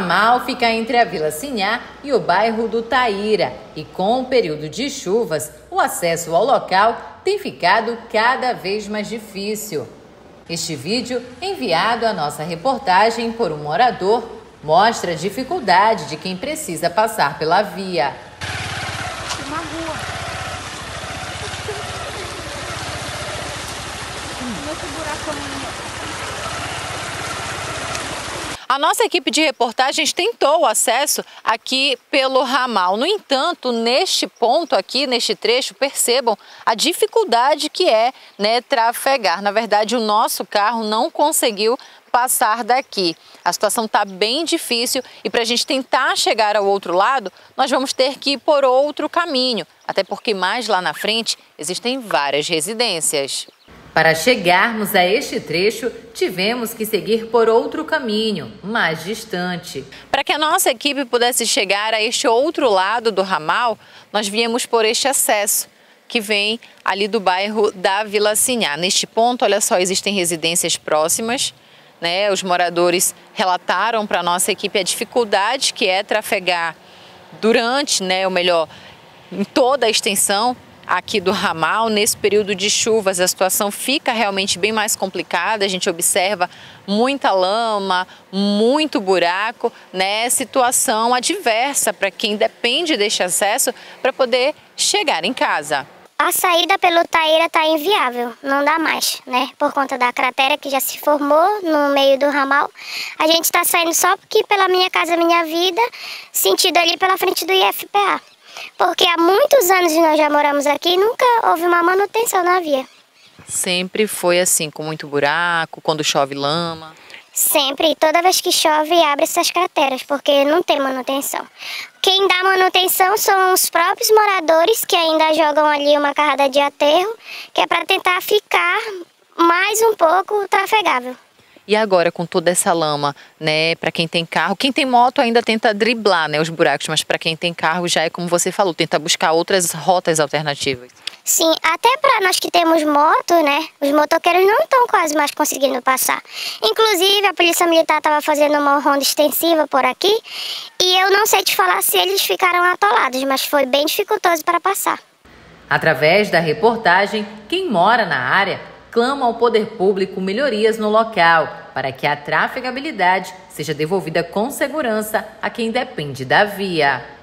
ramal fica entre a Vila Sinhá e o bairro do Taíra, e com o período de chuvas, o acesso ao local tem ficado cada vez mais difícil. Este vídeo, enviado à nossa reportagem por um morador, mostra a dificuldade de quem precisa passar pela via. Uma rua. A nossa equipe de reportagens tentou o acesso aqui pelo ramal. No entanto, neste ponto aqui, neste trecho, percebam a dificuldade que é né, trafegar. Na verdade, o nosso carro não conseguiu passar daqui. A situação está bem difícil e para a gente tentar chegar ao outro lado, nós vamos ter que ir por outro caminho, até porque mais lá na frente existem várias residências. Para chegarmos a este trecho, tivemos que seguir por outro caminho, mais distante. Para que a nossa equipe pudesse chegar a este outro lado do ramal, nós viemos por este acesso que vem ali do bairro da Vila Sinhá. Neste ponto, olha só, existem residências próximas, né? Os moradores relataram para a nossa equipe a dificuldade que é trafegar durante, né, ou melhor, em toda a extensão aqui do ramal. Nesse período de chuvas, a situação fica realmente bem mais complicada. A gente observa muita lama, muito buraco, né? Situação adversa para quem depende deste acesso para poder chegar em casa. A saída pelo Taíra está inviável, não dá mais, né? Por conta da cratera que já se formou no meio do ramal. A gente está saindo só porque pela minha casa, minha vida, sentido ali pela frente do IFPA. Porque há muitos anos nós já moramos aqui e nunca houve uma manutenção na via. Sempre foi assim, com muito buraco, quando chove lama? Sempre, toda vez que chove abre essas crateras, porque não tem manutenção. Quem dá manutenção são os próprios moradores que ainda jogam ali uma carrada de aterro, que é para tentar ficar mais um pouco trafegável. E agora com toda essa lama, né, para quem tem carro, quem tem moto ainda tenta driblar, né, os buracos, mas para quem tem carro já é como você falou, tenta buscar outras rotas alternativas. Sim, até para nós que temos moto, né, os motoqueiros não estão quase mais conseguindo passar. Inclusive, a Polícia Militar estava fazendo uma ronda extensiva por aqui e eu não sei te falar se eles ficaram atolados, mas foi bem dificultoso para passar. Através da reportagem, quem mora na área clama ao poder público melhorias no local para que a trafegabilidade seja devolvida com segurança a quem depende da via.